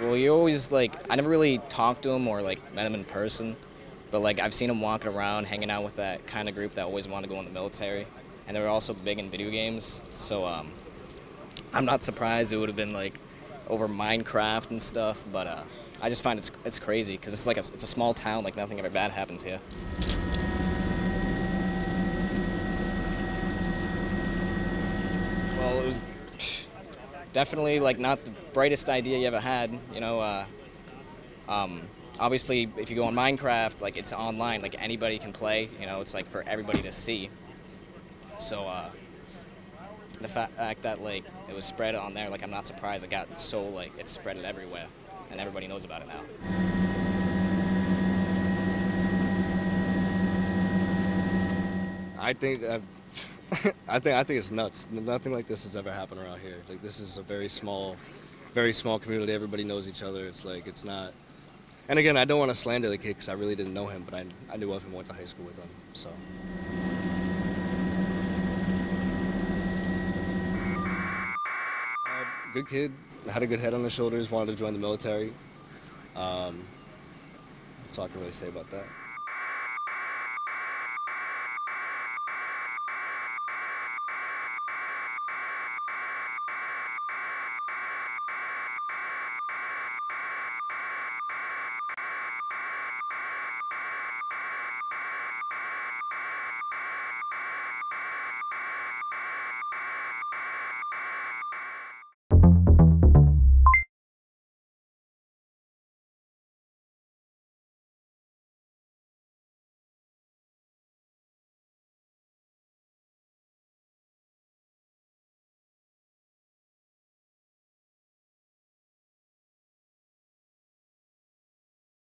Well, you always like I never really talked to him or like met him in person, but like I've seen him walking around, hanging out with that kind of group that always want to go in the military, and they were also big in video games. So um, I'm not surprised it would have been like over Minecraft and stuff, but uh, I just find it's it's crazy because it's like a, it's a small town, like nothing ever bad happens here. Well, it was definitely like not the brightest idea you ever had. You know, uh, um, obviously if you go on Minecraft, like it's online, like anybody can play. You know, it's like for everybody to see. So uh, the fact that like it was spread on there, like I'm not surprised it got so like it's spread it everywhere, and everybody knows about it now. I think uh, I think I think it's nuts. Nothing like this has ever happened around here. Like this is a very small, very small community. Everybody knows each other. It's like it's not. And again, I don't want to slander the kid because I really didn't know him, but I, I knew of him. Went to high school with him. So. Uh, good kid. Had a good head on his shoulders. Wanted to join the military. Um, that's all I can really say about that.